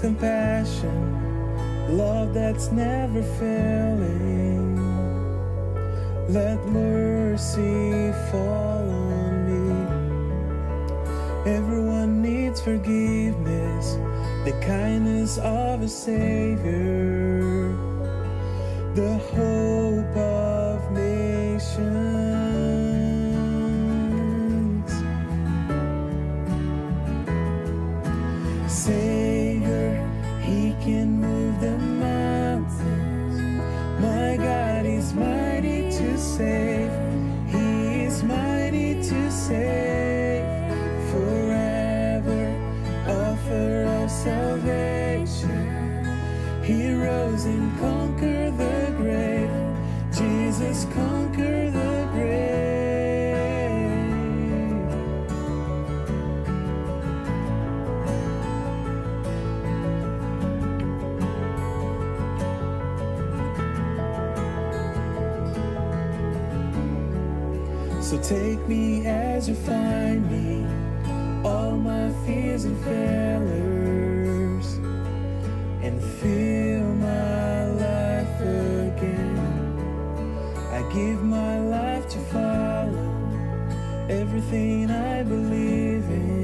Compassion, love that's never failing. Let mercy fall on me. Everyone needs forgiveness, the kindness of a Savior, the hope of nations. Save. He is mighty to save forever. Author of salvation. He rose and conquered the grave. Jesus So take me as you find me, all my fears and failures, and fill my life again. I give my life to follow everything I believe in.